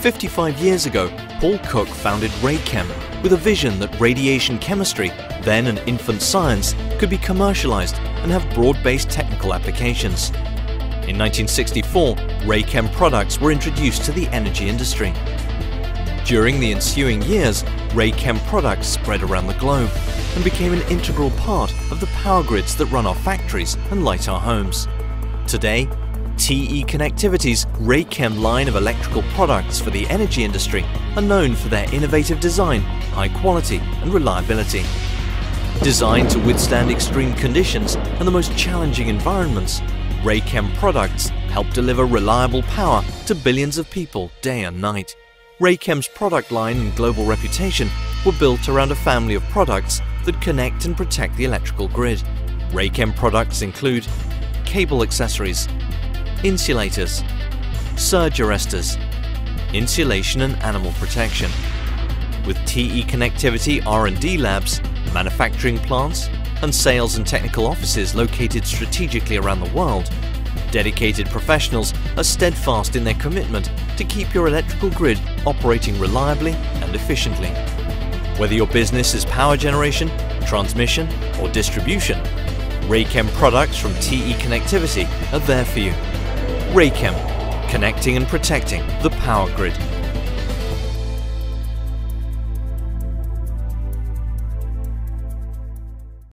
55 years ago, Paul Cook founded Raychem with a vision that radiation chemistry, then an infant science, could be commercialized and have broad-based technical applications. In 1964, Raychem products were introduced to the energy industry. During the ensuing years, Raychem products spread around the globe and became an integral part of the power grids that run our factories and light our homes. Today, TE Connectivity's Raychem line of electrical products for the energy industry are known for their innovative design, high quality and reliability. Designed to withstand extreme conditions and the most challenging environments, Raychem products help deliver reliable power to billions of people day and night. Raychem's product line and global reputation were built around a family of products that connect and protect the electrical grid. Raychem products include cable accessories, insulators, surge arresters, insulation and animal protection. With TE Connectivity R&D labs, manufacturing plants, and sales and technical offices located strategically around the world, dedicated professionals are steadfast in their commitment to keep your electrical grid operating reliably and efficiently. Whether your business is power generation, transmission, or distribution, Raychem products from TE Connectivity are there for you. Raychem, connecting and protecting the power grid.